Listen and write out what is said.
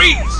freeze!